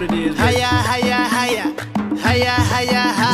what it is. Hiya, hiya, hiya. Hiya, hiya,